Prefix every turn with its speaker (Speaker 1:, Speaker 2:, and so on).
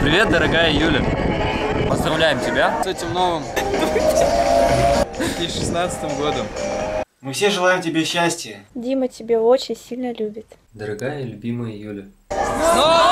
Speaker 1: Привет, дорогая Юля. Поздравляем тебя.
Speaker 2: С этим новым 2016 годом.
Speaker 3: Мы все желаем тебе счастья.
Speaker 4: Дима тебя очень сильно любит.
Speaker 1: Дорогая и любимая Юля.
Speaker 2: Снова!